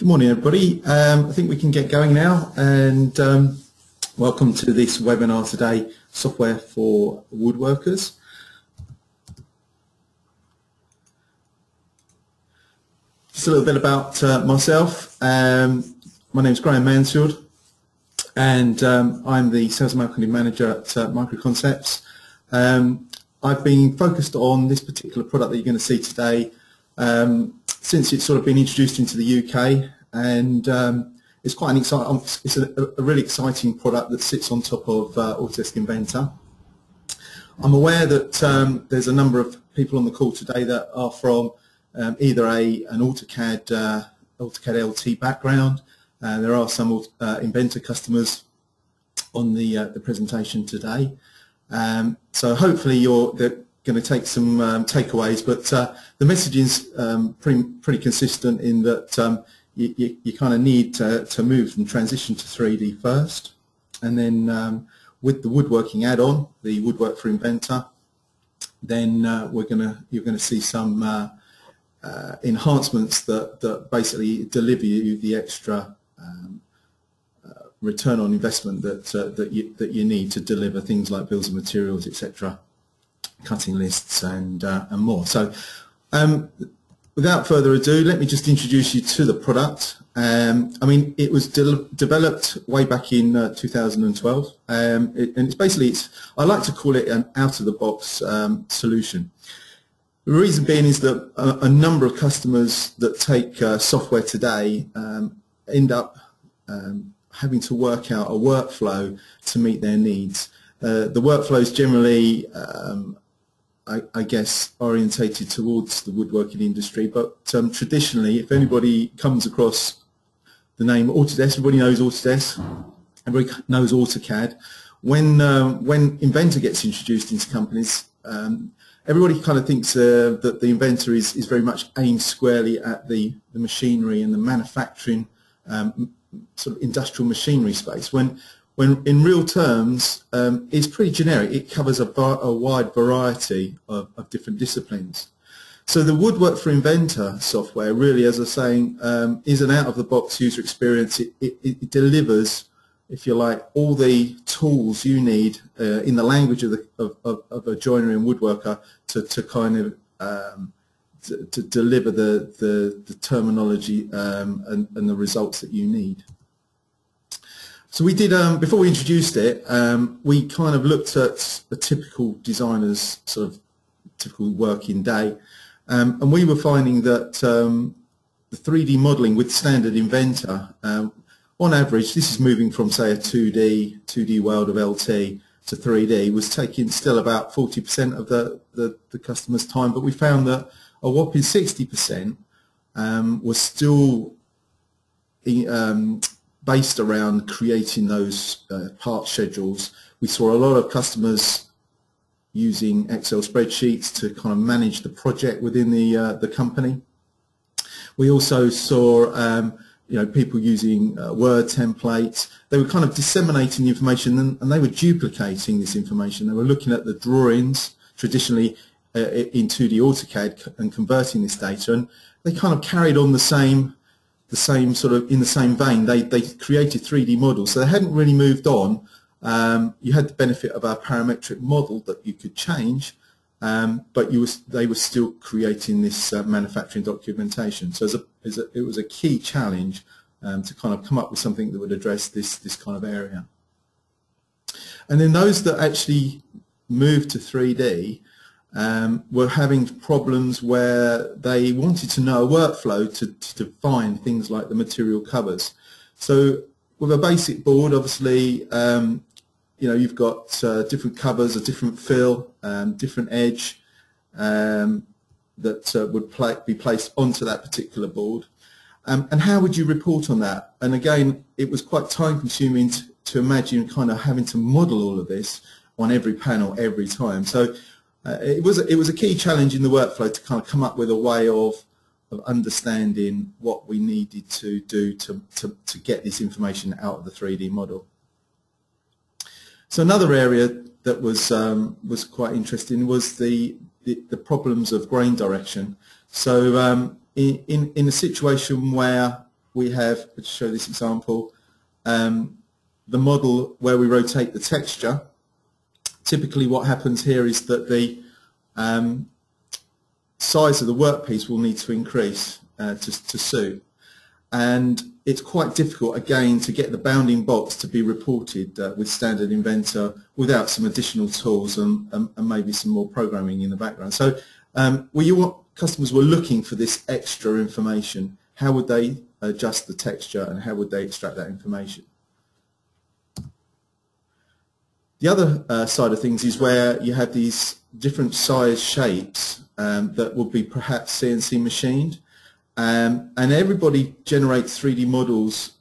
Good morning, everybody. Um, I think we can get going now, and um, welcome to this webinar today, Software for Woodworkers. Just a little bit about uh, myself. Um, my name is Graham Mansfield, and um, I'm the Sales and Marketing Manager at uh, MicroConcepts. Um, I've been focused on this particular product that you're going to see today um, since it's sort of been introduced into the UK and um, it's quite an exciting, um, it's a, a, really exciting product that sits on top of uh, Autodesk Inventor. I'm aware that um, there's a number of people on the call today that are from um, either a an AutoCAD uh, AutoCAD LT background. Uh, there are some uh, Inventor customers on the uh, the presentation today. Um, so hopefully you're going to take some um, takeaways, but uh, the message is um, pretty, pretty consistent in that um, you, you, you kind of need to, to move and transition to 3D first. And then um, with the woodworking add-on, the Woodwork for Inventor, then uh, we're gonna you're gonna see some uh, uh, enhancements that, that basically deliver you the extra um, uh, return on investment that uh, that you that you need to deliver things like bills of materials, etc cutting lists and, uh, and more. So um, without further ado, let me just introduce you to the product. Um, I mean, it was de developed way back in uh, 2012, um, it, and it's basically, it's, I like to call it an out-of-the-box um, solution. The reason being is that a, a number of customers that take uh, software today um, end up um, having to work out a workflow to meet their needs. Uh, the workflow is generally um, I, I, guess, orientated towards the woodworking industry. But um, traditionally, if anybody comes across the name Autodesk, everybody knows Autodesk, everybody knows AutoCAD. When um, when Inventor gets introduced into companies, um, everybody kind of thinks uh, that the Inventor is, is very much aimed squarely at the, the machinery and the manufacturing um, sort of industrial machinery space. When when in real terms um, it's pretty generic. It covers a, a wide variety of, of, different disciplines. So the Woodwork for Inventor software really, as I was saying, um, is an out-of-the-box user experience. It, it, it, delivers, if you like, all the tools you need uh, in the language of, the, of, of, of, a joiner and woodworker to, to kind of um, to, to, deliver the, the, the terminology um, and, and the results that you need. So we did, um, before we introduced it, um, we kind of looked at a typical designer's sort of typical working day. Um, and we were finding that um, the 3D modeling with standard Inventor, um, on average, this is moving from, say, a 2D, 2D world of LT to 3D, was taking still about 40% of the, the, the customer's time. But we found that a whopping 60% um, was still um, based around creating those uh, part schedules. We saw a lot of customers using Excel spreadsheets to kind of manage the project within the uh, the company. We also saw um, you know people using uh, Word templates. They were kind of disseminating the information and, and, they were duplicating this information. They were looking at the drawings traditionally uh, in 2D AutoCAD and converting this data and they kind of carried on the same the same sort of in the same vein. They they created 3D models, so they hadn't really moved on. Um, you had the benefit of our parametric model that you could change, um, but you was they were still creating this uh, manufacturing documentation. So a, a, it was a key challenge um, to kind of come up with something that would address this this kind of area. And then those that actually moved to 3D, um, were having problems where they wanted to know a workflow to, to define things like the material covers. So with a basic board, obviously, um, you know, you've got uh, different covers, a different fill, um, different edge um, that uh, would be placed onto that particular board. Um, and how would you report on that? And again, it was quite time consuming to, to imagine kind of having to model all of this on every panel every time. So uh, it was it was a key challenge in the workflow to kind of come up with a way of of understanding what we needed to do to, to, to get this information out of the 3D model. So another area that was um, was quite interesting was the, the, the problems of grain direction. So um, in, in, in a situation where we have, to show this example, um, the model where we rotate the texture. Typically what happens here is that the um, size of the workpiece will need to increase uh, to, to suit. And it's quite difficult, again, to get the bounding box to be reported uh, with Standard Inventor without some additional tools and, and, and, maybe some more programming in the background. So um, well, you customers were looking for this extra information. How would they adjust the texture and how would they extract that information? The other uh, side of things is where you have these different size shapes um, that would be perhaps CNC machined. Um, and everybody generates 3D models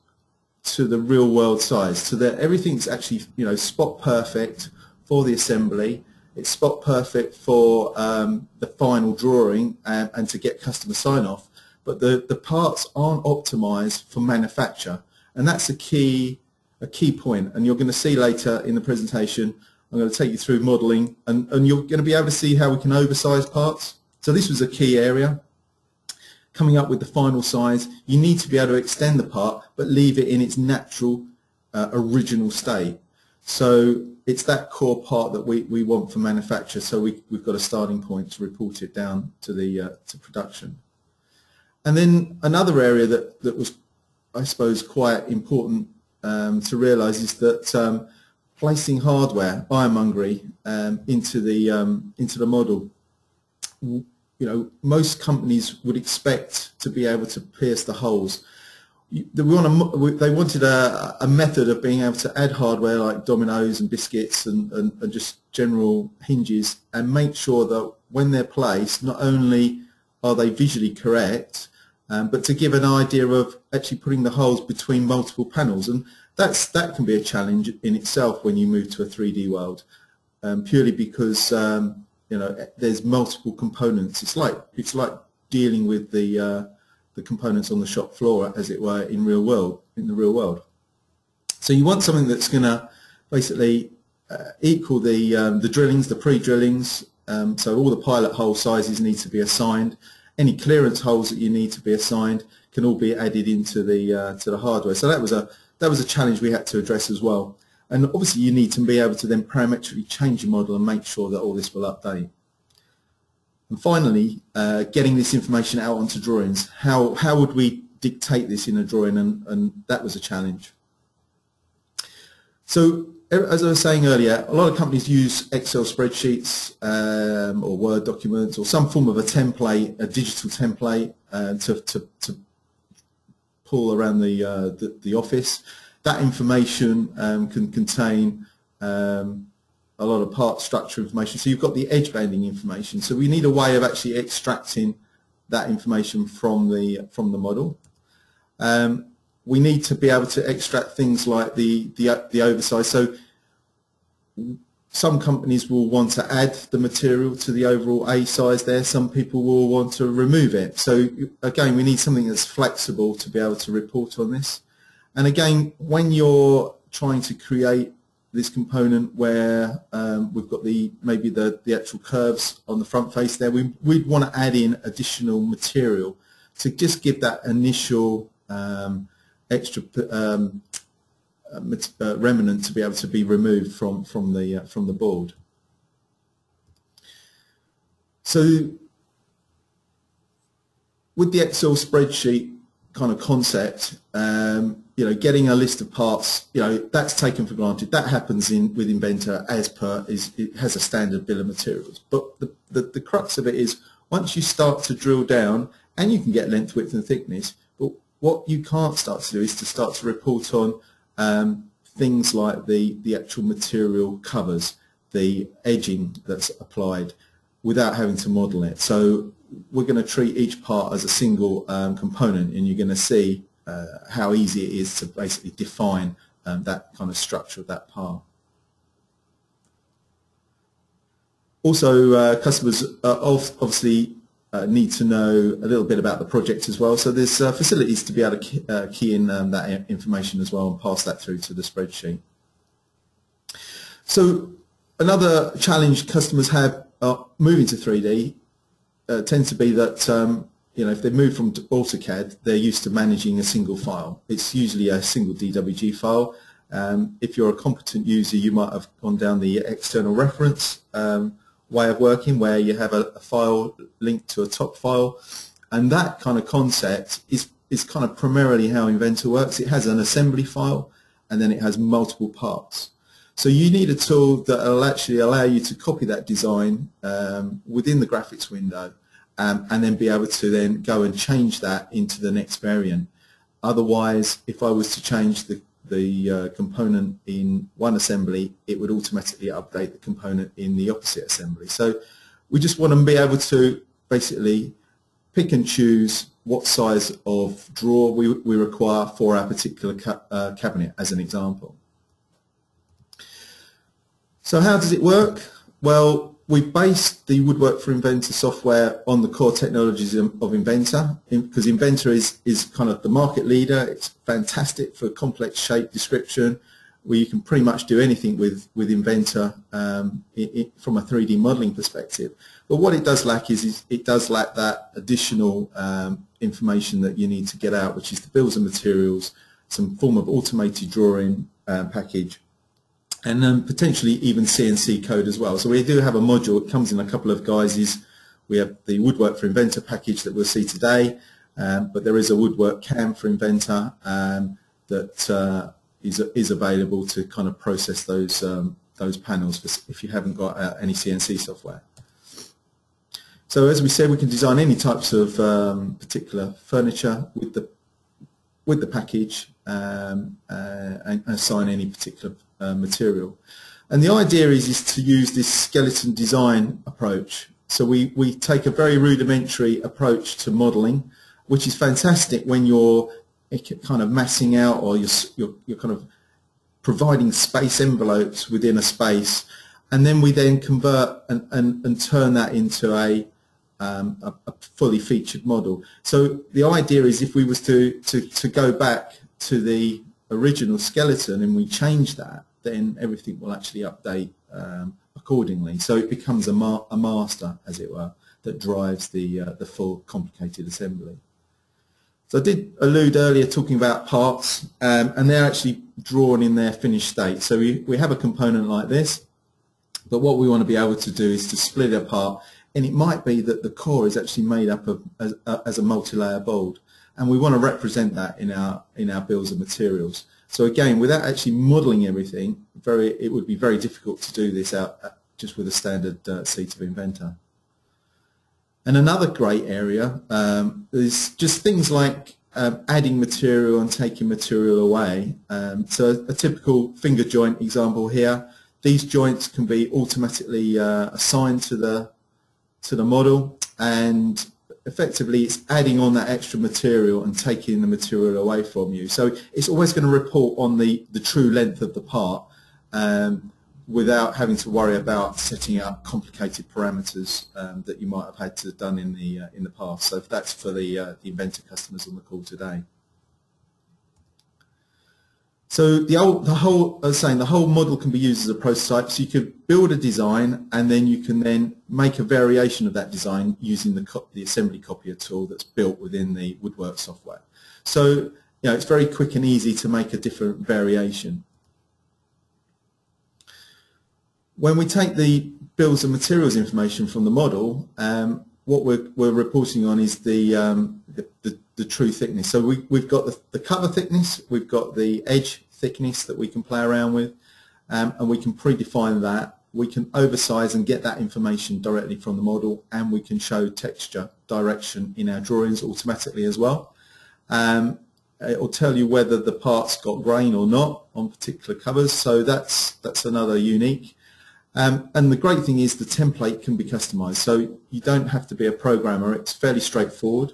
to the real world size, so that everything's actually you know spot perfect for the assembly. It's spot perfect for um, the final drawing and, and, to get customer sign off. But the, the parts aren't optimized for manufacture, and that's a key a key. And you're going to see later in the presentation. I'm going to take you through modeling, and, and you're going to be able to see how we can oversize parts. So this was a key area coming up with the final size, you need to be able to extend the part but leave it in its natural uh, original state. So it's that core part that we, we want for manufacture so we, we've got a starting point to report it down to the uh, to production. And then another area that, that was I suppose quite important um, to realise is that um, placing hardware, ironmongery, um, into the um, into the model you know, most companies would expect to be able to pierce the holes. They, want they wanted a, a, method of being able to add hardware like dominoes and biscuits and, and, and just general hinges and make sure that when they're placed, not only are they visually correct, um, but to give an idea of actually putting the holes between multiple panels. And that's, that can be a challenge in itself when you move to a 3D world, um, purely because um, you know, there's multiple components. It's like it's like dealing with the uh, the components on the shop floor, as it were, in real world in the real world. So you want something that's going to basically uh, equal the um, the drillings, the pre-drillings. Um, so all the pilot hole sizes need to be assigned. Any clearance holes that you need to be assigned can all be added into the uh, to the hardware. So that was a that was a challenge we had to address as well. And obviously you need to be able to then parametrically change your model and make sure that all this will update. And finally, uh, getting this information out onto drawings. How, how would we dictate this in a drawing? And, and that was a challenge. So as I was saying earlier, a lot of companies use Excel spreadsheets um, or Word documents or some form of a template, a digital template uh, to, to, to pull around the, uh, the, the office. That information um, can contain um, a lot of part structure information. So you've got the edge banding information. So we need a way of actually extracting that information from the from the model. Um, we need to be able to extract things like the the, the oversize. So some companies will want to add the material to the overall A size there. Some people will want to remove it. So again, we need something that's flexible to be able to report on this. And again, when you're trying to create this component where um, we've got the maybe the, the actual curves on the front face there, we, we'd want to add in additional material to just give that initial um, extra um, uh, uh, remnant to be able to be removed from, from, the, uh, from the board. So with the Excel spreadsheet kind of concept, um, you know, getting a list of parts, you know, that's taken for granted. That happens in with Inventor as per is it has a standard bill of materials. But the, the, the crux of it is once you start to drill down, and you can get length, width, and thickness, what you can't start to do is to start to report on um, things like the the actual material covers, the edging that's applied, without having to model it. So we're going to treat each part as a single um, component, and you're going to see uh, how easy it is to basically define um, that kind of structure of that part. Also, uh, customers obviously uh, need to know a little bit about the project as well. So there's uh, facilities to be able to uh, key in um, that information as well and pass that through to the spreadsheet. So another challenge customers have moving to 3D tends to be that um, you know, if they move from AutoCAD, they're used to managing a single file. It's usually a single DWG file. Um, if you're a competent user, you might have gone down the external reference um, way of working where you have a, a, file linked to a top file. And that kind of concept is, is kind of primarily how Inventor works. It has an assembly file and then it has multiple parts. So you need a tool that will actually allow you to copy that design um, within the graphics window um, and then be able to then go and change that into the next variant. Otherwise, if I was to change the, the uh, component in one assembly, it would automatically update the component in the opposite assembly. So we just want to be able to basically pick and choose what size of drawer we, we require for our particular ca uh, cabinet as an example. So how does it work? Well, we based the Woodwork for Inventor software on the core technologies of Inventor because Inventor is, is kind of the market leader. It's fantastic for complex shape description where you can pretty much do anything with, with Inventor um, it, it, from a 3D modeling perspective. But what it does lack is, is it does lack that additional um, information that you need to get out, which is the bills and materials, some form of automated drawing um, package, and then potentially even CNC code as well. So we do have a module, it comes in a couple of guises. We have the Woodwork for Inventor package that we'll see today, um, but there is a Woodwork CAM for Inventor um, that uh, is, is available to kind of process those, um, those panels if you haven't got uh, any CNC software. So as we said, we can design any types of um, particular furniture with the with the package um, uh, and assign any particular uh, material. And the idea is, is to use this skeleton design approach. So we, we take a very rudimentary approach to modeling, which is fantastic when you're kind of massing out or you're, you're, you're kind of providing space envelopes within a space. And then we then convert and, and, and turn that into a, um, a, a, fully featured model. So the idea is if we was to, to, to go back to the original skeleton and we change that, then everything will actually update um, accordingly. So it becomes a, ma a, master, as it were, that drives the, uh, the full complicated assembly. So I did allude earlier talking about parts, um, and they're actually drawn in their finished state. So we, we have a component like this, but what we want to be able to do is to split it apart, and it might be that the core is actually made up of as, uh, as a multi-layer board, and we want to represent that in our in our bills of materials. So again, without actually modeling everything, very it would be very difficult to do this out uh, just with a standard uh, seat of Inventor. And another great area um, is just things like um, adding material and taking material away. Um, so a, a, typical finger joint example here, these joints can be automatically uh, assigned to the to the model and effectively it's adding on that extra material and taking the material away from you. So it's always going to report on the, the true length of the part um, without having to worry about setting up complicated parameters um, that you might have had to have done in the uh, in the past. So that's for the, uh, the Inventor customers on the call today. So the, old, the whole, I was saying, the whole model can be used as a prototype. So you could build a design, and then you can then make a variation of that design using the, the assembly copier tool that's built within the Woodwork software. So you know, it's very quick and easy to make a different variation. When we take the bills and materials information from the model, um, what we're, we're, reporting on is the, um, the, the, the, true thickness. So we, have got the, the, cover thickness, we've got the edge thickness that we can play around with, um, and we can predefine that. We can oversize and get that information directly from the model, and we can show texture direction in our drawings automatically as well. Um, it will tell you whether the part's got grain or not on particular covers, so that's, that's another unique. Um, and the great thing is the template can be customized. So you don't have to be a programmer. It's fairly straightforward.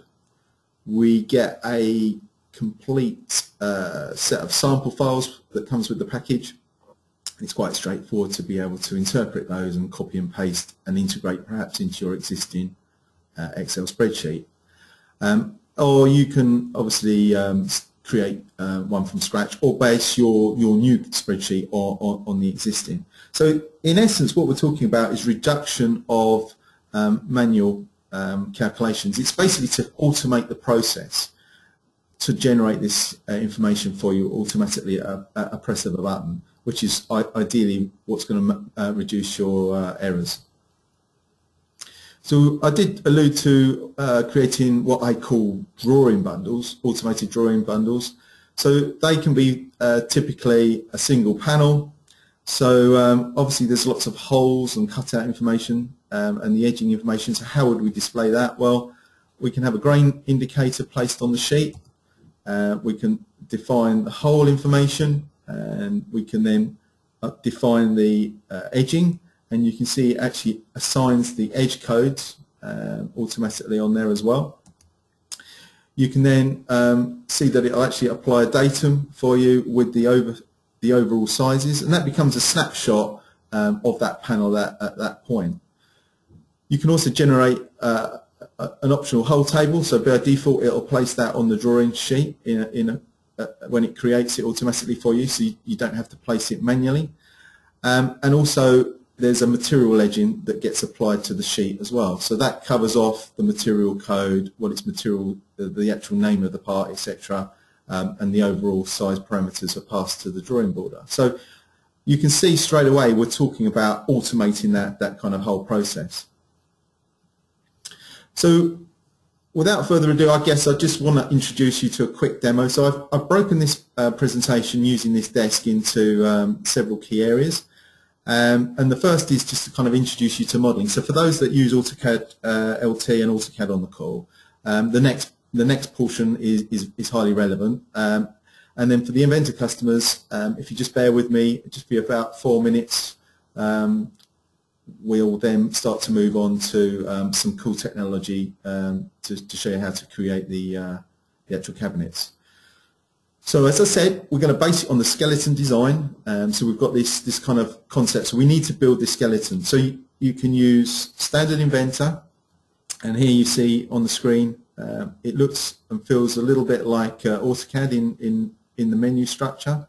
We get a complete uh, set of sample files that comes with the package. It's quite straightforward to be able to interpret those and copy and paste and integrate perhaps into your existing uh, Excel spreadsheet. Um, or you can obviously um, create uh, one from scratch or base your, your new spreadsheet on, on, on, the existing. So in essence what we're talking about is reduction of um, manual um, calculations. It's basically to automate the process to generate this uh, information for you automatically at a, press of a button, which is ideally what's going to uh, reduce your uh, errors. So I did allude to uh, creating what I call drawing bundles, automated drawing bundles. So they can be uh, typically a single panel. So um, obviously there's lots of holes and cutout information um, and the edging information. So how would we display that? Well, we can have a grain indicator placed on the sheet. Uh, we can define the hole information and we can then uh, define the uh, edging and you can see it actually assigns the edge codes um, automatically on there as well. You can then um, see that it'll actually apply a datum for you with the over the overall sizes and that becomes a snapshot um, of that panel at, at, that point. You can also generate uh, an optional hole table so by default it'll place that on the drawing sheet in a, in a, uh, when it creates it automatically for you so you, you don't have to place it manually. Um, and also there's a material legend that gets applied to the sheet as well. So that covers off the material code, what its material, the, the actual name of the part, etc., um, and the overall size parameters are passed to the drawing border. So you can see straight away we're talking about automating that, that kind of whole process. So without further ado, I guess I just want to introduce you to a quick demo. So I've, I've broken this uh, presentation using this desk into um, several key areas. Um, and the first is just to kind of introduce you to modelling. So for those that use AutoCAD uh, LT and AutoCAD on the call, um, the next the next portion is, is, is highly relevant. Um, and then for the Inventor customers, um, if you just bear with me, just be about four minutes, um, we'll then start to move on to um, some cool technology to, to, show you how to create the, uh, the actual cabinets. So as I said, we're going to base it on the skeleton design. Um, so we've got this, this kind of concept. So we need to build this skeleton. So you, you can use standard Inventor. And here you see on the screen, uh, it looks and feels a little bit like uh, AutoCAD in, in, in the menu structure.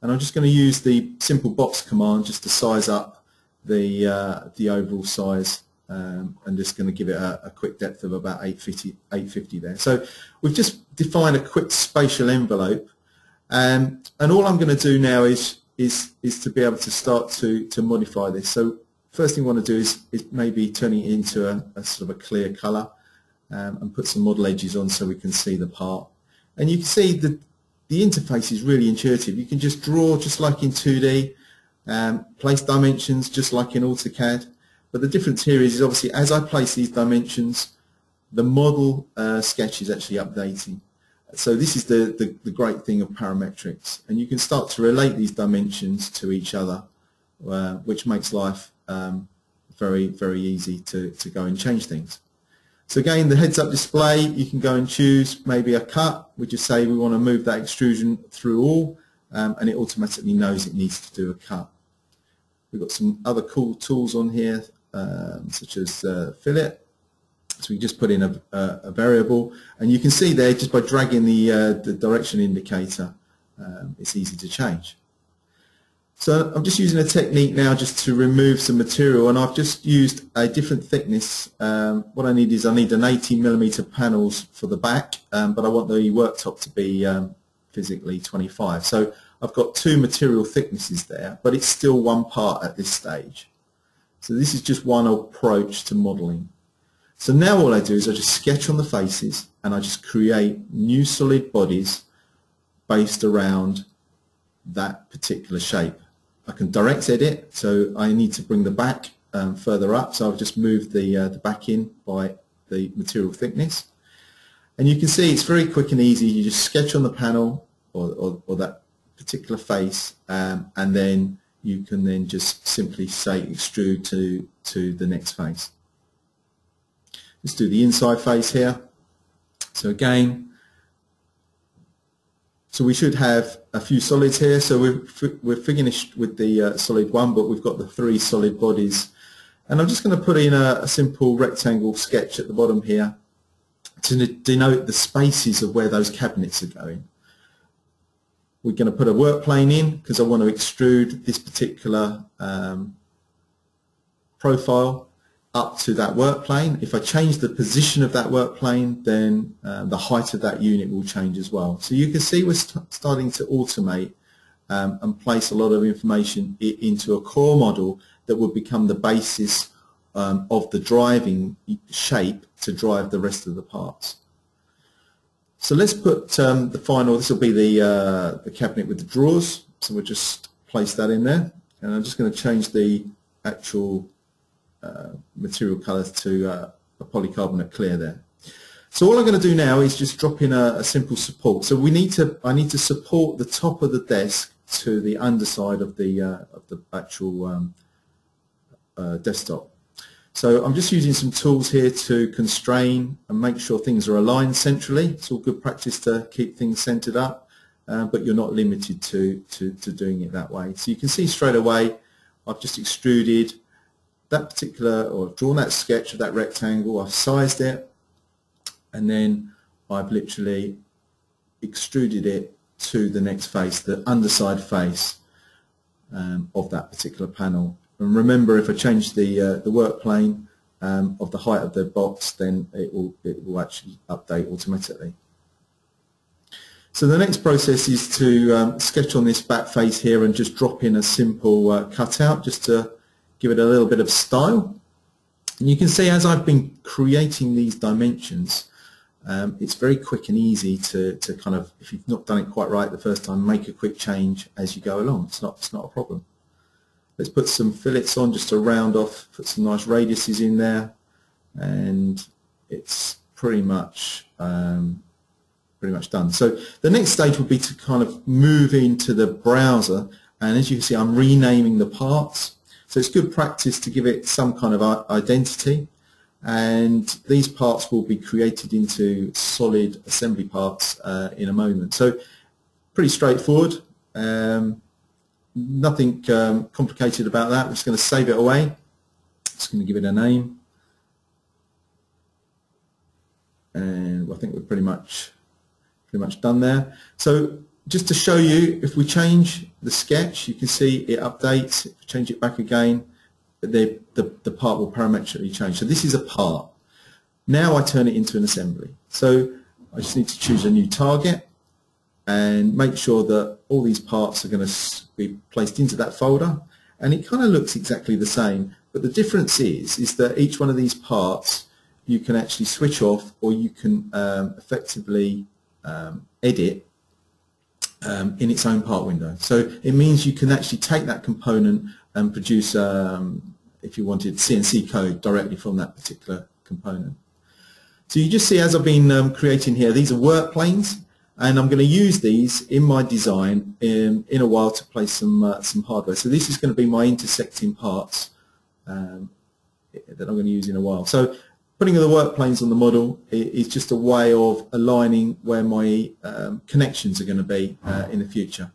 And I'm just going to use the simple box command just to size up the, uh, the overall size um, and just going to give it a, a, quick depth of about 850, 850 there. So we've just defined a quick spatial envelope um, and all I'm going to do now is, is, is to be able to start to, to modify this. So first thing I want to do is, is maybe turning it into a, a sort of a clear color um, and put some model edges on so we can see the part. And you can see that the interface is really intuitive. You can just draw just like in 2D, um, place dimensions just like in AutoCAD. But the difference here is, is obviously as I place these dimensions, the model uh, sketch is actually updating. So this is the, the, the, great thing of parametrics. And you can start to relate these dimensions to each other, uh, which makes life um, very, very easy to, to go and change things. So again, the heads-up display, you can go and choose maybe a cut. We just say we want to move that extrusion through all, um, and it automatically knows it needs to do a cut. We've got some other cool tools on here, um, such as uh, fillet, so we just put in a, a, a, variable, and you can see there just by dragging the, uh, the direction indicator, um, it's easy to change. So I'm just using a technique now just to remove some material, and I've just used a different thickness. Um, what I need is I need an 18 millimeter panels for the back, um, but I want the worktop to be um, physically 25. So I've got two material thicknesses there, but it's still one part at this stage. So this is just one approach to modeling. So now all I do is I just sketch on the faces and I just create new solid bodies based around that particular shape. I can direct edit, so I need to bring the back um, further up, so I've just moved the, uh, the back in by the material thickness. And you can see it's very quick and easy. You just sketch on the panel or, or, or that particular face um, and then you can then just simply say extrude to, to the next face. Let's do the inside face here. So again, so we should have a few solids here. So we've, we're finished with the uh, solid one, but we've got the three solid bodies. And I'm just going to put in a, a simple rectangle sketch at the bottom here to denote the spaces of where those cabinets are going. We're going to put a work plane in because I want to extrude this particular um, profile up to that work plane. If I change the position of that work plane, then uh, the height of that unit will change as well. So you can see we're st starting to automate um, and place a lot of information into a core model that will become the basis um, of the driving shape to drive the rest of the parts. So let's put um, the final, this will be the, uh, the cabinet with the drawers. So we'll just place that in there. And I'm just going to change the actual material colours to uh, a polycarbonate clear there. So all I'm going to do now is just drop in a, a, simple support. So we need to, I need to support the top of the desk to the underside of the uh, of the actual um, uh, desktop. So I'm just using some tools here to constrain and make sure things are aligned centrally. It's all good practice to keep things centered up, uh, but you're not limited to, to, to doing it that way. So you can see straight away I've just extruded that particular, or I've drawn that sketch of that rectangle, I've sized it, and then I've literally extruded it to the next face, the underside face um, of that particular panel. And remember, if I change the uh, the work plane um, of the height of the box, then it will it will actually update automatically. So the next process is to um, sketch on this back face here and just drop in a simple uh, cutout just to give it a little bit of style. And you can see as I've been creating these dimensions, um, it's very quick and easy to, to kind of, if you've not done it quite right the first time, make a quick change as you go along. It's not, it's not a problem. Let's put some fillets on just to round off, put some nice radiuses in there, and it's pretty much um, pretty much done. So the next stage would be to kind of move into the browser, and as you can see, I'm renaming the parts. So it's good practice to give it some kind of identity and these parts will be created into solid assembly parts uh, in a moment. So pretty straightforward. Um, nothing um, complicated about that. I'm just going to save it away. Just going to give it a name. And I think we're pretty much pretty much done there. So just to show you, if we change the sketch, you can see it updates. If we change it back again, the, the, the part will parametrically change. So this is a part. Now I turn it into an assembly. So I just need to choose a new target and make sure that all these parts are going to be placed into that folder. And it kind of looks exactly the same. But the difference is, is that each one of these parts you can actually switch off or you can um, effectively um, edit um, in its own part window. So it means you can actually take that component and produce, um, if you wanted, CNC code directly from that particular component. So you just see as I've been um, creating here, these are work planes, and I'm going to use these in my design in, in a while to place some, uh, some hardware. So this is going to be my intersecting parts um, that I'm going to use in a while. So putting the work planes on the model is just a way of aligning where my um, connections are going to be uh, in the future.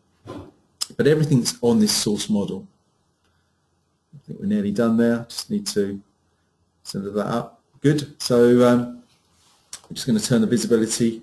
But everything's on this source model. I think we're nearly done there. Just need to send that up. Good. So um, I'm just going to turn the visibility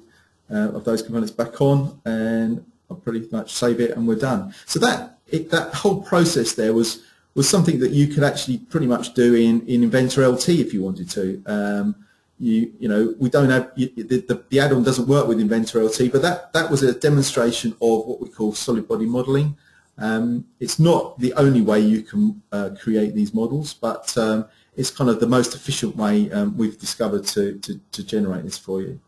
uh, of those components back on and I'll pretty much save it and we're done. So that it, that whole process there was was something that you could actually pretty much do in, in Inventor LT if you wanted to. Um, you, you know, we don't have, the, the, the add-on doesn't work with Inventor LT, but that, that was a demonstration of what we call solid body modeling. Um, it's not the only way you can uh, create these models, but um, it's kind of the most efficient way um, we've discovered to, to, to, generate this for you.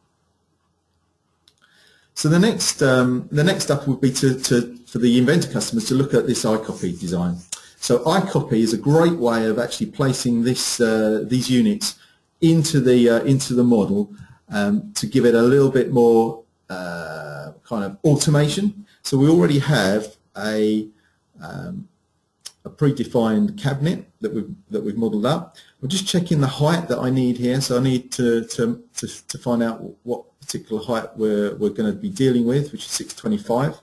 So the next, um, the next step would be to, to, for the Inventor customers to look at this iCopy design. So iCopy is a great way of actually placing this, uh, these units into the, uh, into the model um, to give it a little bit more uh, kind of automation. So we already have a, um, a predefined cabinet that we've, that we've modeled up. We're just checking the height that I need here. So I need to, to, to, to find out what particular height we're, we're going to be dealing with, which is 625.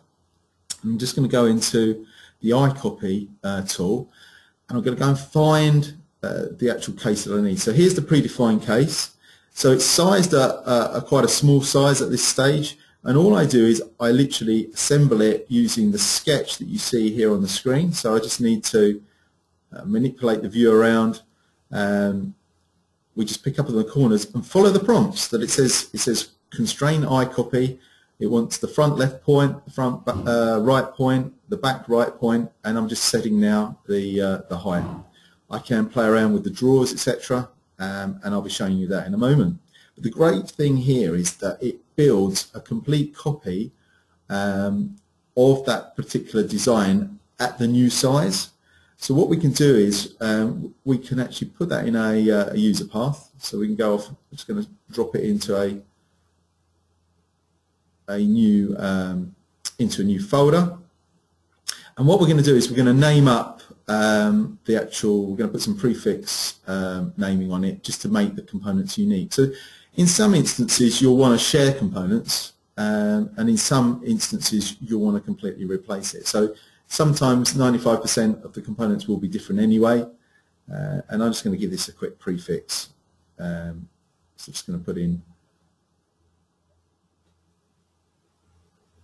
I'm just going to go into the iCopy uh, tool and I'm going to go and find uh, the actual case that I need. So here's the predefined case. So it's sized at uh, quite a small size at this stage and all I do is I literally assemble it using the sketch that you see here on the screen. So I just need to uh, manipulate the view around um, we just pick up on the corners and follow the prompts that it says. It says constrain iCopy. It wants the front left point, the front uh, right point, the back right point, and I'm just setting now the uh, the height. I can play around with the drawers, etc., um, and I'll be showing you that in a moment. But the great thing here is that it builds a complete copy um, of that particular design at the new size. So what we can do is um, we can actually put that in a, uh, a, user path. So we can go off, I'm just going to drop it into a a new um, into a new folder. And what we're going to do is we're going to name up um, the actual, we're going to put some prefix um, naming on it just to make the components unique. So in some instances you'll want to share components um, and in some instances you'll want to completely replace it. So sometimes 95% of the components will be different anyway uh, and I'm just going to give this a quick prefix. Um, so I'm just going to put in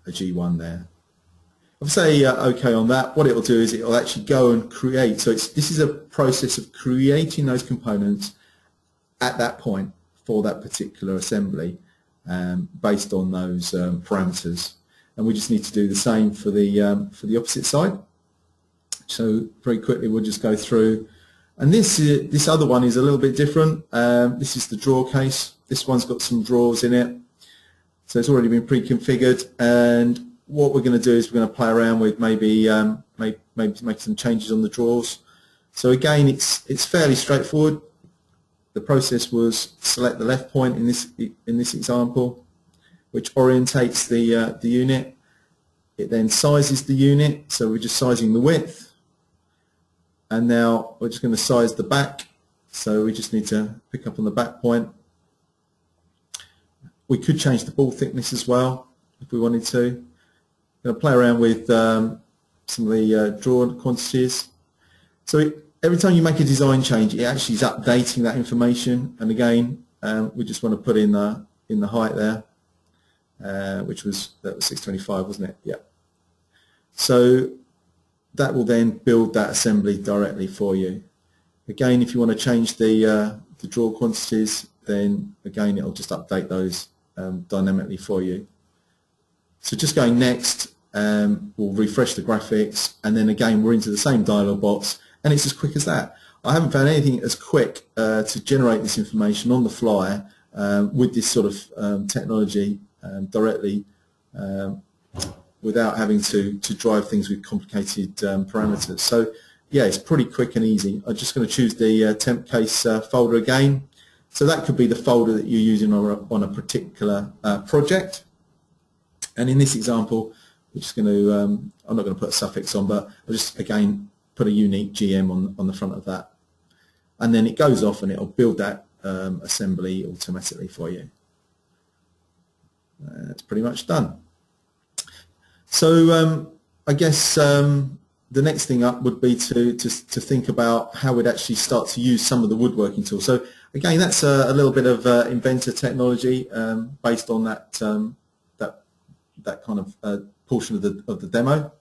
a G1 there. If I say uh, OK on that, what it will do is it will actually go and create. So it's, this is a process of creating those components at that point for that particular assembly um, based on those um, parameters. And we just need to do the same for the, um, for the opposite side. So very quickly we'll just go through. And this, uh, this other one is a little bit different. Um, this is the drawer case. This one's got some drawers in it. So it's already been pre-configured and what we're going to do is we're going to play around with maybe, um, maybe, maybe make some changes on the drawers. So again, it's, it's fairly straightforward. The process was select the left point in this, in this example, which orientates the, uh, the unit. It then sizes the unit, so we're just sizing the width. And now we're just going to size the back, so we just need to pick up on the back point we could change the ball thickness as well if we wanted to. Play around with um, some of the uh, quantities. So it, every time you make a design change, it actually is updating that information. And again, um, we just want to put in the in the height there, uh, which was that was 625, wasn't it? Yeah. So that will then build that assembly directly for you. Again, if you want to change the uh, the draw quantities, then again it'll just update those um, dynamically for you. So just going next, um, we'll refresh the graphics and then again we're into the same dialog box and it's as quick as that. I haven't found anything as quick uh, to generate this information on the fly uh, with this sort of um, technology um, directly um, without having to, to drive things with complicated um, parameters. So yeah, it's pretty quick and easy. I'm just going to choose the uh, temp case uh, folder again so that could be the folder that you're using on a, on a particular uh, project. And in this example, we're just going to, um, I'm not going to put a suffix on, but I'll just, again, put a unique GM on, on the front of that. And then it goes off and it'll build that um, assembly automatically for you. That's pretty much done. So um, I guess um, the next thing up would be to, to, to think about how we'd actually start to use some of the woodworking tools. So Again, that's a, a little bit of uh, Inventor technology um, based on that um, that that kind of uh, portion of the of the demo.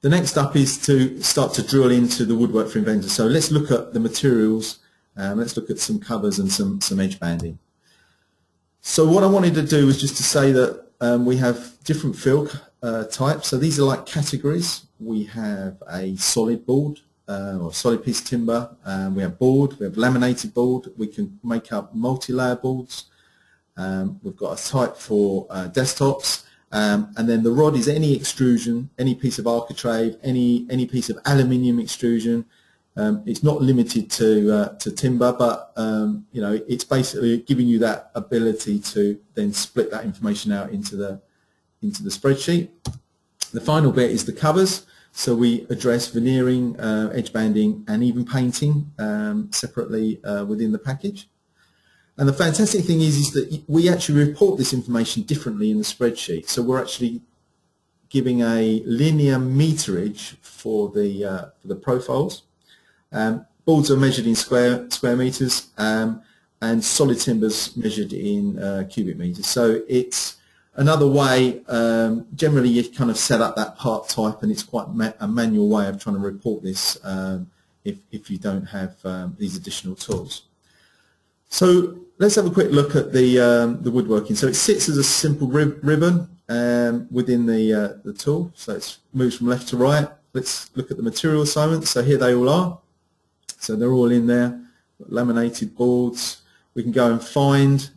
The next up is to start to drill into the Woodwork for Inventor. So let's look at the materials. Um, let's look at some covers and some some edge banding. So what I wanted to do was just to say that um, we have different fill uh, types. So these are like categories. We have a solid board, uh, or solid piece timber. Um, we have board, we have laminated board. We can make up multi-layer boards. Um, we've got a type for uh, desktops. Um, and then the rod is any extrusion, any piece of architrave, any any piece of aluminium extrusion. Um, it's not limited to uh, to timber, but um, you know it's basically giving you that ability to then split that information out into the into the spreadsheet. The final bit is the covers. So we address veneering, uh, edge banding, and even painting um, separately uh, within the package. And the fantastic thing is, is that we actually report this information differently in the spreadsheet. So we're actually giving a linear meterage for the uh, for the profiles. Um, boards are measured in square square meters, um, and solid timbers measured in uh, cubic meters. So it's Another way, um, generally you kind of set up that part type and it's quite ma a manual way of trying to report this um, if, if you don't have um, these additional tools. So let's have a quick look at the um, the woodworking. So it sits as a simple rib ribbon um, within the uh, the tool. So it moves from left to right. Let's look at the material assignments. So here they all are. So they're all in there. Laminated boards. We can go and find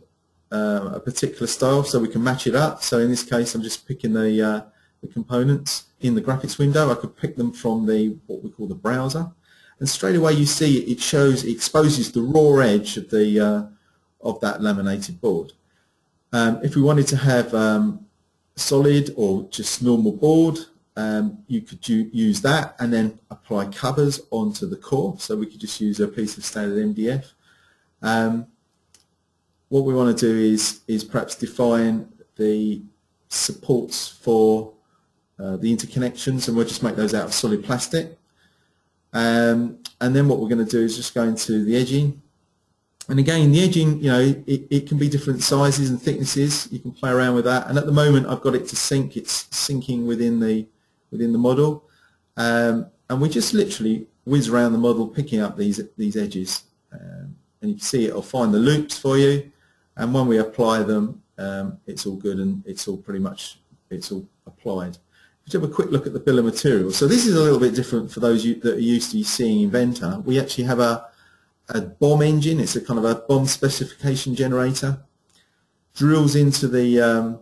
uh, a particular style so we can match it up. So in this case, I'm just picking the, uh, the components in the graphics window. I could pick them from the what we call the browser. And straight away you see it shows, it exposes the raw edge of the uh, of that laminated board. Um, if we wanted to have um, solid or just normal board, um, you could use that and then apply covers onto the core. So we could just use a piece of standard MDF. Um, what we want to do is, is perhaps define the supports for uh, the interconnections and we'll just make those out of solid plastic. Um, and then what we're going to do is just go into the edging. And again, the edging, you know, it, it can be different sizes and thicknesses. You can play around with that. And at the moment, I've got it to sync. It's syncing within the within the model. Um, and we just literally whiz around the model, picking up these these edges. Um, and you can see it'll find the loops for you and when we apply them um, it's all good and it's all pretty much it's all applied. Let's have a quick look at the bill of materials. So this is a little bit different for those you, that are used to seeing Inventor. We actually have a, a BOM engine. It's a kind of a BOM specification generator. Drills into the um,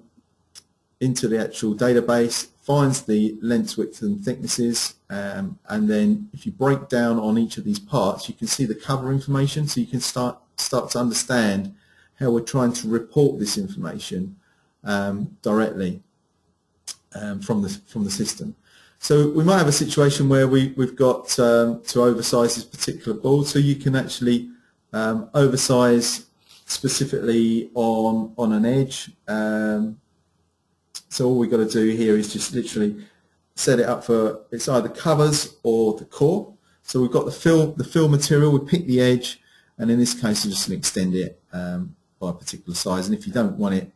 into the actual database, finds the lengths, widths and thicknesses, um, and then if you break down on each of these parts, you can see the cover information, so you can start start to understand how we're trying to report this information um, directly um, from the from the system. So we might have a situation where we, we've got um, to oversize this particular board, so you can actually um, oversize specifically on on an edge. Um, so all we've got to do here is just literally set it up for it's either covers or the core. So we've got the fill the fill material. We pick the edge, and in this case, we're just extend it um, by a particular size. And if you don't want it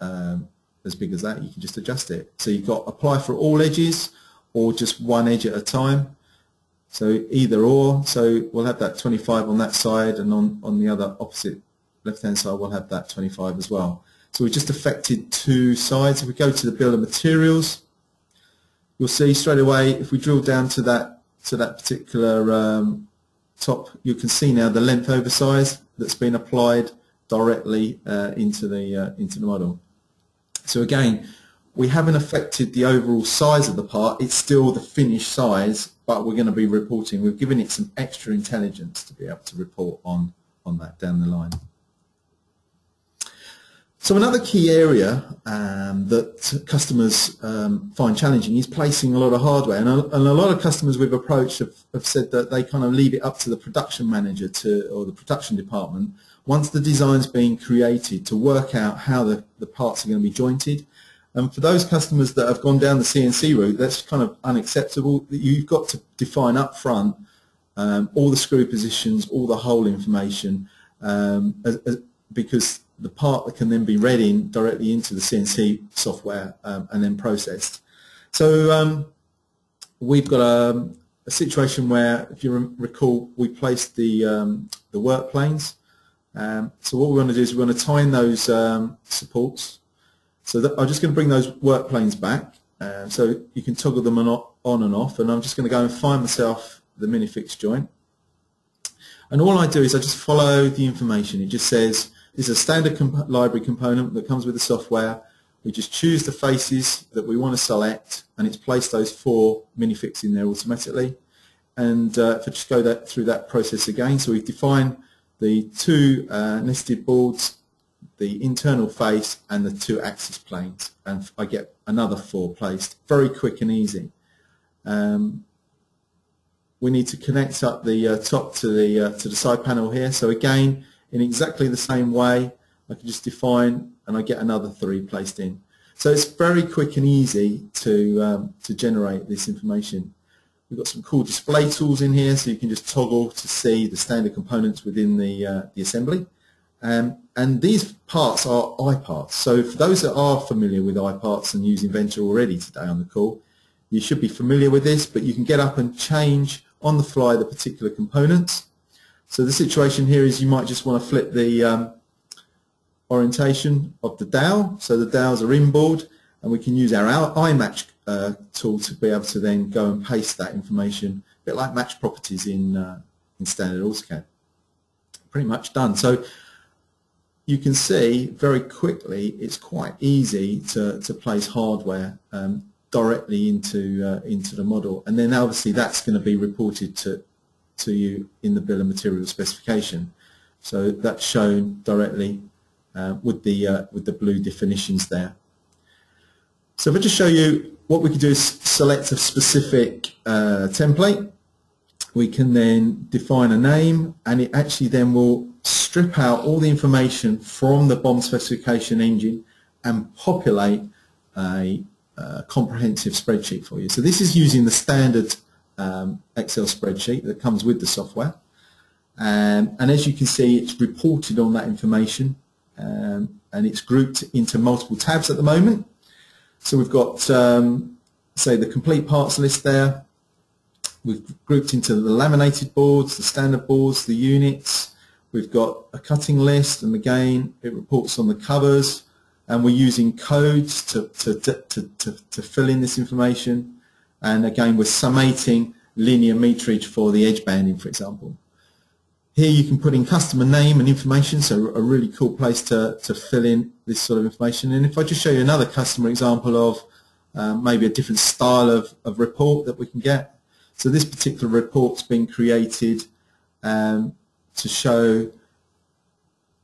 um, as big as that, you can just adjust it. So you've got apply for all edges or just one edge at a time. So either or. So we'll have that 25 on that side and on, on the other opposite left-hand side we'll have that 25 as well. So we just affected two sides. If we go to the bill of materials, you'll see straight away if we drill down to that to that particular um, top, you can see now the length oversize that's been applied directly uh, into the uh, into the model. So again, we haven't affected the overall size of the part. It's still the finished size, but we're going to be reporting. We've given it some extra intelligence to be able to report on on that down the line. So another key area um, that customers um, find challenging is placing a lot of hardware. And a, and a, lot of customers we've approached have, have, said that they kind of leave it up to the production manager to, or the production department once the design's been created to work out how the, the parts are going to be jointed. And for those customers that have gone down the CNC route, that's kind of unacceptable. You've got to define up front um, all the screw positions, all the hole information, um, as, as, because the part that can then be read in directly into the CNC software um, and then processed. So um, we've got a, a, situation where, if you recall, we placed the, um, the work planes um, so what we're going to do is we're going to tie in those um, supports. So I'm just going to bring those work planes back. Uh, so you can toggle them on and off. And I'm just going to go and find myself the minifix joint. And all I do is I just follow the information. It just says this is a standard comp library component that comes with the software. We just choose the faces that we want to select and it's placed those four minifix in there automatically. And uh, if I just go that, through that process again, so we define the two uh, nested boards, the internal face and the two axis planes and I get another four placed. Very quick and easy. Um, we need to connect up the uh, top to the uh, to the side panel here. So again, in exactly the same way, I can just define and I get another three placed in. So it's very quick and easy to um, to generate this information. We've got some cool display tools in here, so you can just toggle to see the standard components within the, uh, the assembly. Um, and these parts are iParts. So for those that are familiar with iParts and use Inventor already today on the call, you should be familiar with this, but you can get up and change on the fly the particular components. So the situation here is you might just want to flip the um, orientation of the dowel. So the dowels are inboard and we can use our iMatch uh, tool to be able to then go and paste that information, a bit like match properties in, uh, in standard AutoCAD. Pretty much done. So you can see very quickly it's quite easy to, to place hardware um, directly into uh, into the model and then obviously that's going to be reported to to you in the bill of material specification so that's shown directly uh, with the uh, with the blue definitions there so if I just show you what we can do is select a specific uh, template we can then define a name and it actually then will strip out all the information from the BOM specification engine and populate a, a comprehensive spreadsheet for you. So this is using the standard um, Excel spreadsheet that comes with the software. Um, and as you can see, it's reported on that information um, and it's grouped into multiple tabs at the moment. So we've got, um, say, the complete parts list there. We've grouped into the laminated boards, the standard boards, the units. We've got a cutting list, and again, it reports on the covers. And we're using codes to, to, to, to, to fill in this information. And again, we're summating linear meterage for the edge banding, for example. Here you can put in customer name and information, so a really cool place to, to fill in this sort of information. And if I just show you another customer example of um, maybe a different style of, of report that we can get. So this particular report's been created um, to show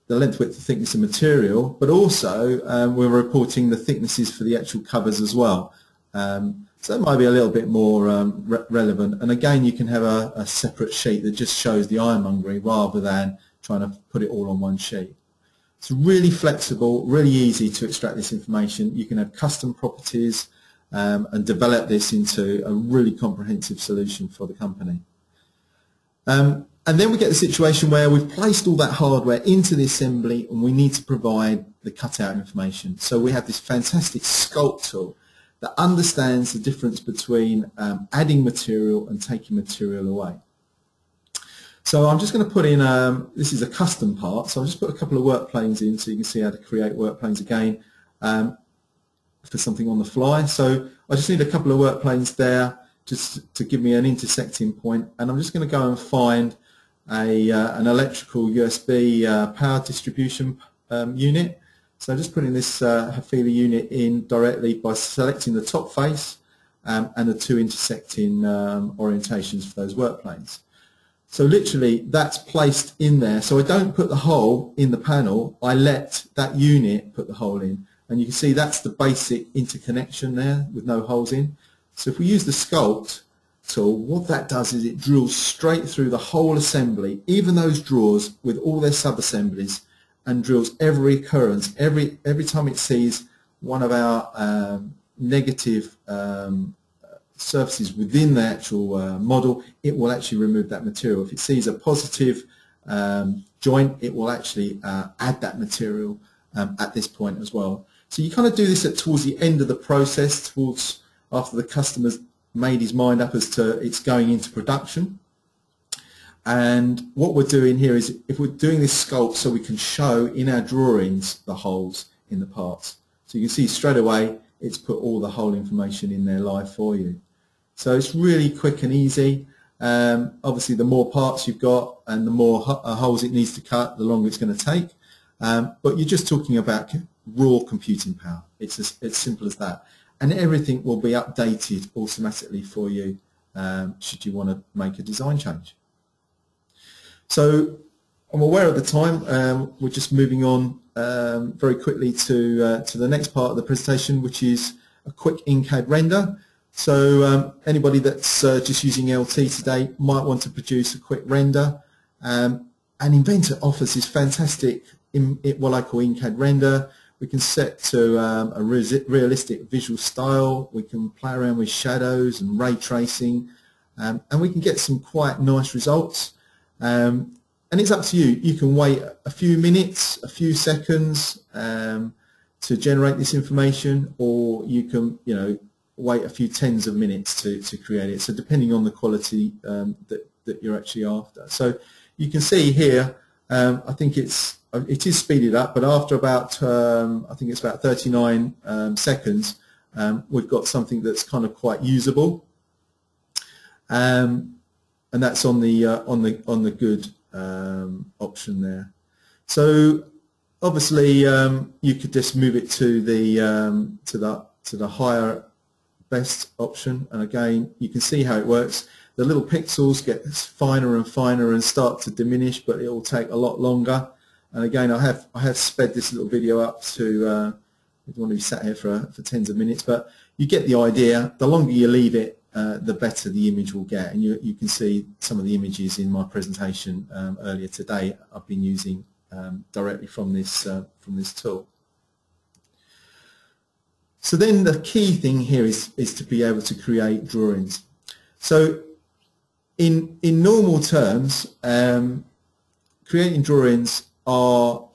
the length, width, thickness of material, but also um, we're reporting the thicknesses for the actual covers as well. Um, so that might be a little bit more um, re relevant. And again, you can have a, a, separate sheet that just shows the ironmongery rather than trying to put it all on one sheet. It's really flexible, really easy to extract this information. You can have custom properties, um, and develop this into a really comprehensive solution for the company. Um, and then we get the situation where we've placed all that hardware into the assembly and we need to provide the cutout information. So we have this fantastic sculpt tool that understands the difference between um, adding material and taking material away. So I'm just going to put in, um, this is a custom part, so I'll just put a couple of work planes in so you can see how to create work planes again. Um, for something on the fly. So I just need a couple of work planes there just to give me an intersecting point and I'm just going to go and find a, uh, an electrical USB uh, power distribution um, unit. So I'm just putting this uh, unit in directly by selecting the top face um, and the two intersecting um, orientations for those work planes. So literally that's placed in there. So I don't put the hole in the panel, I let that unit put the hole in. And you can see that's the basic interconnection there with no holes in. So if we use the sculpt tool, what that does is it drills straight through the whole assembly, even those drawers with all their sub-assemblies, and drills every occurrence, every, every time it sees one of our um, negative um, surfaces within the actual uh, model, it will actually remove that material. If it sees a positive um, joint, it will actually uh, add that material um, at this point as well. So you kind of do this at towards the end of the process, towards after the customer's made his mind up as to it's going into production. And what we're doing here is if we're doing this sculpt so we can show in our drawings the holes in the parts. So you can see straight away it's put all the hole information in there live for you. So it's really quick and easy. Um, obviously the more parts you've got and the more uh, holes it needs to cut, the longer it's going to take. Um, but you're just talking about raw computing power. It's as it's simple as that. And everything will be updated automatically for you um, should you want to make a design change. So I'm aware of the time. Um, we're just moving on um, very quickly to uh, to the next part of the presentation, which is a quick in-CAD render. So um, anybody that's uh, just using LT today might want to produce a quick render. Um, and Inventor offers this fantastic, in, what I call in-CAD render, we can set to um, a realistic visual style. We can play around with shadows and ray tracing, um, and we can get some quite nice results. Um, and it's up to you. You can wait a few minutes, a few seconds um, to generate this information, or you can, you know, wait a few tens of minutes to, to create it. So depending on the quality um, that, that you're actually after. So you can see here, um, I think it's it is speeded up, but after about um, I think it's about 39 um, seconds, we've got something that's kind of quite usable, um, and that's on the uh, on the on the good um, option there. So obviously um, you could just move it to the um, to the to the higher best option, and again you can see how it works. The little pixels get finer and finer and start to diminish, but it will take a lot longer. And again, I have I have sped this little video up to. Uh, I don't want to be sat here for for tens of minutes, but you get the idea. The longer you leave it, uh, the better the image will get. And you, you can see some of the images in my presentation um, earlier today I've been using um, directly from this, uh, from this tool. So then the key thing here is, is to be able to create drawings. So in, in normal terms, um, creating drawings are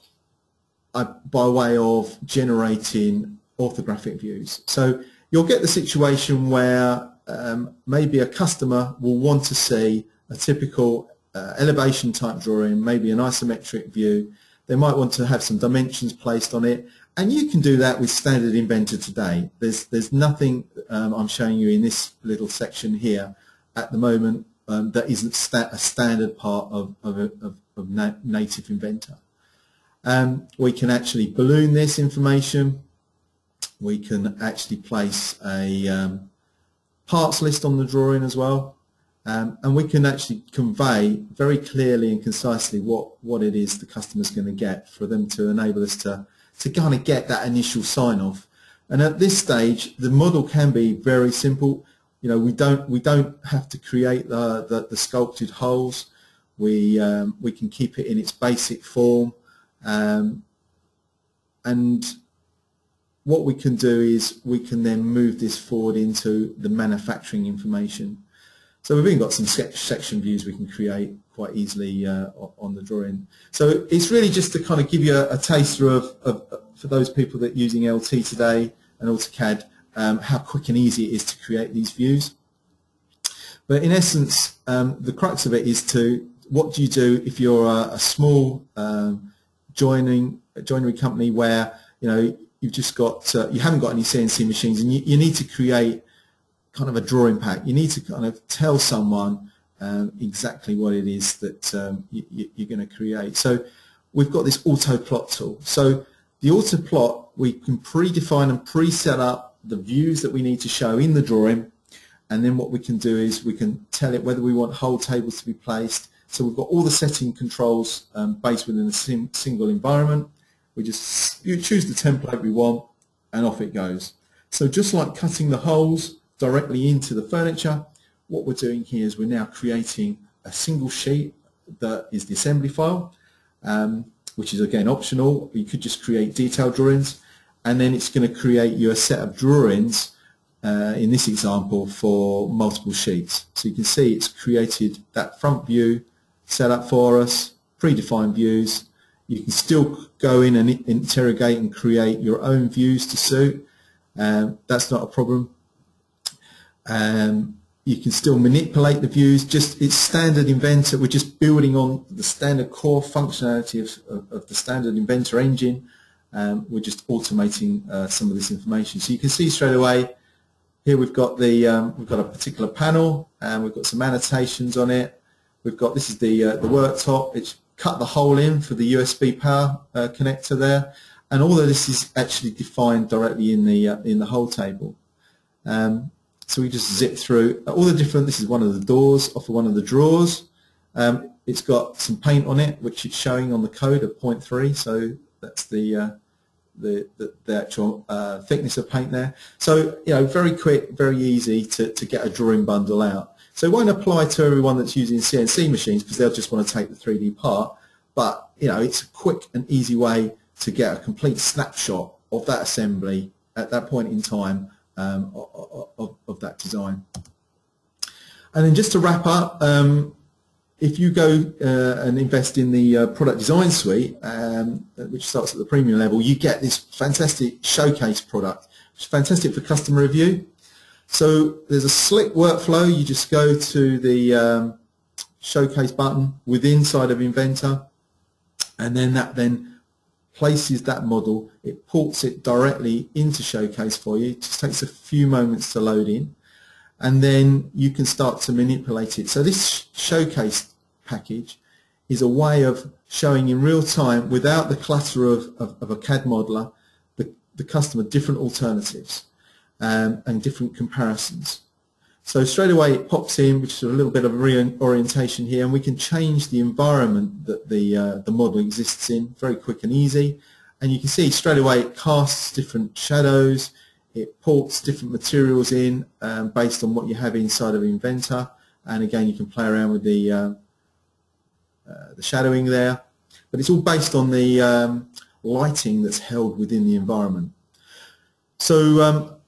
uh, by way of generating orthographic views. So you'll get the situation where um, maybe a customer will want to see a typical uh, elevation type drawing, maybe an isometric view. They might want to have some dimensions placed on it. And you can do that with Standard Inventor today. There's, there's nothing um, I'm showing you in this little section here at the moment um, that isn't sta a standard part of, of, of, of na Native Inventor. Um, we can actually balloon this information. We can actually place a, um, parts list on the drawing as well. Um, and we can actually convey very clearly and concisely what, what it is the customer's going to get for them to enable us to, to kind of get that initial sign-off. And at this stage, the model can be very simple. You know, we don't, we don't have to create the, the, the sculpted holes. We, um, we can keep it in its basic form. Um, and what we can do is we can then move this forward into the manufacturing information. So we've even got some section views we can create quite easily uh, on the drawing. So it's really just to kind of give you a, a taster of, of, for those people that are using LT today and AutoCAD, um, how quick and easy it is to create these views. But in essence, um, the crux of it is to, what do you do if you're a, a small um, joining joinery company where, you know, you've just got, uh, you haven't got any CNC machines and you, you, need to create kind of a drawing pack. You need to kind of tell someone um, exactly what it is that um, you, are going to create. So we've got this auto plot tool. So the auto plot, we can predefine and pre-set up the views that we need to show in the drawing and then what we can do is we can tell it whether we want hole tables to be placed. So we've got all the setting controls um, based within a single environment. We just you choose the template we want and off it goes. So just like cutting the holes directly into the furniture, what we're doing here is we're now creating a single sheet that is the assembly file, um, which is again optional. You could just create detailed drawings and then it's going to create you a set of drawings uh, in this example for multiple sheets. So you can see it's created that front view set up for us, predefined views, you can still go in and interrogate and create your own views to suit. Um, that's not a problem. Um, you can still manipulate the views. Just it's standard Inventor. We're just building on the standard core functionality of, of, of the standard Inventor engine. Um, we're just automating uh, some of this information. So you can see straight away here we've got the um, we've got a particular panel and we've got some annotations on it. We've got this is the uh, the worktop. It's cut the hole in for the USB power uh, connector there, and all of this is actually defined directly in the uh, in the hole table. Um, so we just zip through all the different. This is one of the doors off of one of the drawers. Um, it's got some paint on it, which it's showing on the code of 0.3. So that's the uh, the, the, the, actual uh, thickness of paint there. So, you know, very quick, very easy to, to get a drawing bundle out. So it won't apply to everyone that's using CNC machines because they'll just want to take the 3D part. But you know, it's a quick and easy way to get a complete snapshot of that assembly at that point in time um, of, of, of, that design. And then just to wrap up, um, if you go uh, and invest in the uh, product design suite, um, which starts at the premium level, you get this fantastic showcase product, is fantastic for customer review. So there's a slick workflow. You just go to the um, showcase button within side of Inventor and then that then places that model, it ports it directly into Showcase for you. It just takes a few moments to load in and then you can start to manipulate it. So this Showcase package is a way of showing in real time without the clutter of, of, of a CAD modeler the, the customer different alternatives um, and different comparisons. So straight away it pops in, which is a little bit of reorientation here, and we can change the environment that the, uh, the model exists in, very quick and easy. And you can see straight away it casts different shadows, it ports different materials in um, based on what you have inside of Inventor, and again you can play around with the, uh, uh, the shadowing there. But it's all based on the um, lighting that's held within the environment. So um,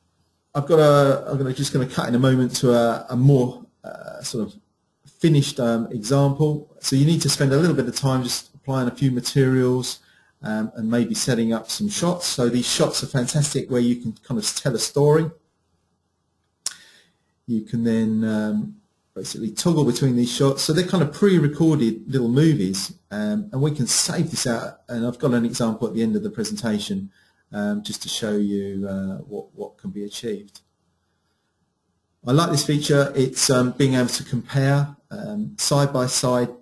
I've got a, I'm gonna, just going to cut in a moment to a, a more uh, sort of finished um, example. So you need to spend a little bit of time just applying a few materials um, and maybe setting up some shots. So these shots are fantastic where you can kind of tell a story. You can then um, basically toggle between these shots. So they're kind of pre-recorded little movies um, and we can save this out and I've got an example at the end of the presentation um, just to show you uh, what, what can be achieved. I like this feature. It's um, being able to compare um, side-by-side -side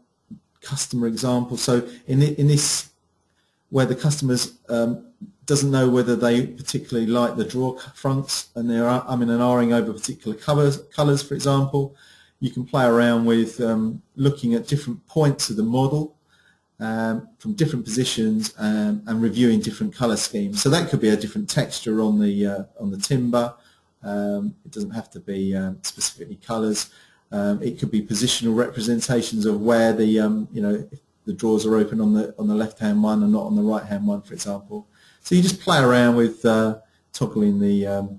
customer examples. So in, the, in this, where the customers um, doesn't know whether they particularly like the draw fronts and they're I mean, and ahhing over particular colours, colours, for example, you can play around with um, looking at different points of the model um, from different positions um, and reviewing different color schemes. So that could be a different texture on the uh, on the timber. Um, it doesn't have to be um, specifically colors. Um, it could be positional representations of where the um, you know the drawers are open on the on the left hand one and not on the right hand one, for example. So you just play around with uh, toggling the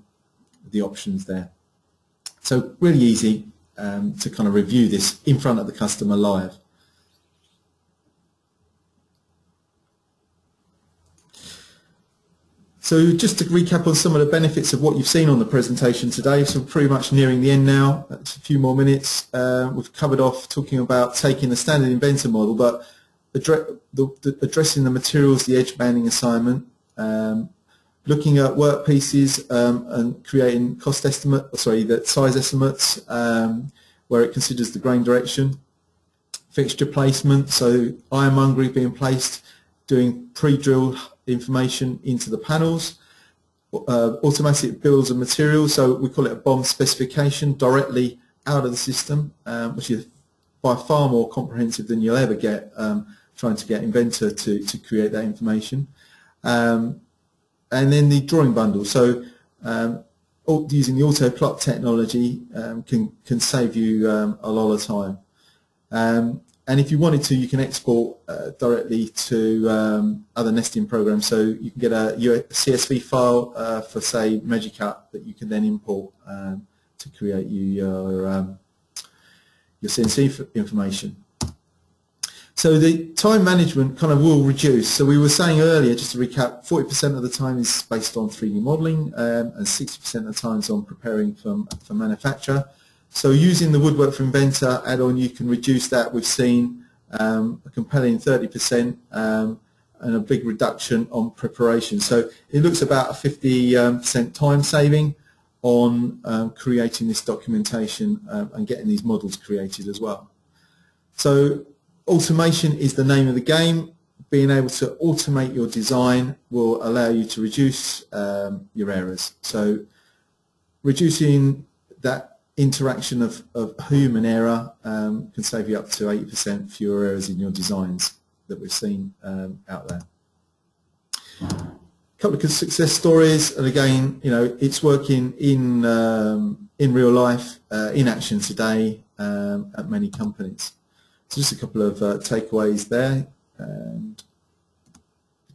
the options there. So really easy to kind of review this in front of the customer live. So just to recap on some of the benefits of what you've seen on the presentation today, so pretty much nearing the end now, That's a few more minutes. Uh, we've covered off talking about taking the standard inventor model, but address, the, the, addressing the materials, the edge banding assignment, um, looking at work pieces um, and creating cost estimate, sorry, the size estimates um, where it considers the grain direction, fixture placement, so ironmongery being placed, doing pre-drill information into the panels, uh, automatic bills of materials, so we call it a BOM specification directly out of the system, um, which is by far more comprehensive than you'll ever get um, trying to get Inventor to, to create that information. Um, and then the drawing bundle, so um, using the auto plot technology um, can, can save you um, a lot of time. And if you wanted to, you can export uh, directly to um, other nesting programs. So you can get a, CSV file uh, for, say, Magicut that you can then import um, to create you your, um, your CNC information. So the time management kind of will reduce. So we were saying earlier, just to recap, 40% of the time is based on 3D modeling um, and 60% of the time is on preparing for, for manufacture. So using the Woodwork for Inventor add-on, you can reduce that. We've seen um, a compelling 30% um, and a big reduction on preparation. So it looks about a 50% um, time saving on um, creating this documentation um, and getting these models created as well. So automation is the name of the game. Being able to automate your design will allow you to reduce um, your errors. So reducing that interaction of, of human error um, can save you up to 80% fewer errors in your designs that we've seen um, out there. A couple of success stories, and again, you know, it's working in um, in real life, uh, in action today um, at many companies. So just a couple of uh, takeaways there, and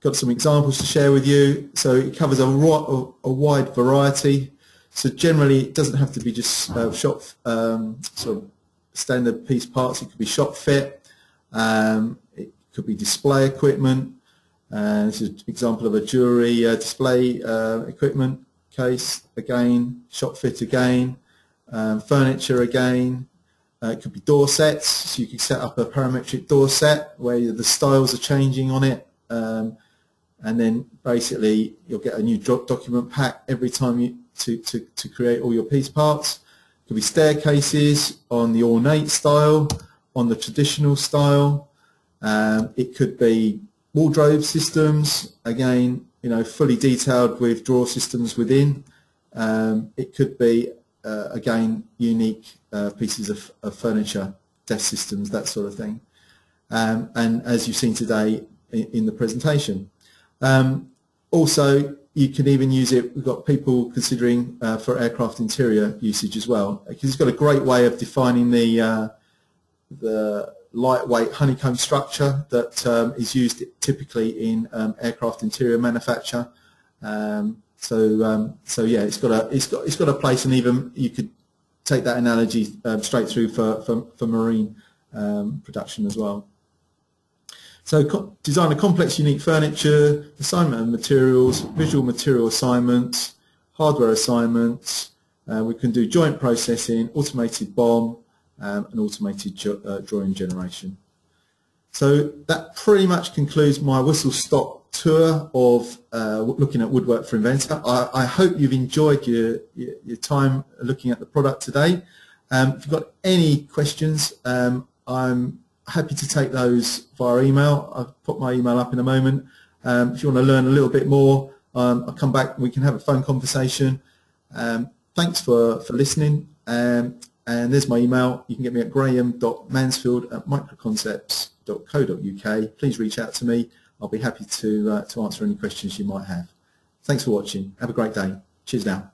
got some examples to share with you. So it covers a, a wide variety so generally, it doesn't have to be just uh, shop um, sort of standard piece parts. It could be shop fit. Um, it could be display equipment. Uh, this is an example of a jewelry uh, display uh, equipment case. Again, shop fit again. Um, furniture again. Uh, it could be door sets, so you can set up a parametric door set where the styles are changing on it. Um, and then basically you'll get a new document pack every time you to, to, to create all your piece parts. It could be staircases on the ornate style, on the traditional style. Um, it could be wardrobe systems, again, you know, fully detailed with drawer systems within. Um, it could be, uh, again, unique uh, pieces of, of, furniture, desk systems, that sort of thing. Um, and as you've seen today in, in the presentation. Um, also, you can even use it, we've got people considering uh, for aircraft interior usage as well, because it's got a great way of defining the, uh, the lightweight honeycomb structure that um, is used typically in um, aircraft interior manufacture. Um, so, um, so yeah, it's got a it's got it's got a place, and even you could take that analogy um, straight through for for, for marine um, production as well. So design a complex, unique furniture, assignment of materials, visual material assignments, hardware assignments. Uh, we can do joint processing, automated BOM, um, and automated uh, drawing generation. So that pretty much concludes my whistle-stop tour of uh, looking at Woodwork for Inventor. I, I hope you've enjoyed your, your, your, time looking at the product today. Um, if you've got any questions, um, I'm happy to take those via email. I'll put my email up in a moment. Um, if you want to learn a little bit more, um, I'll come back we can have a phone conversation. Um, thanks for, for listening. Um, and there's my email. You can get me at graham.mansfield at microconcepts.co.uk. Please reach out to me. I'll be happy to, uh, to answer any questions you might have. Thanks for watching. Have a great day. Cheers now.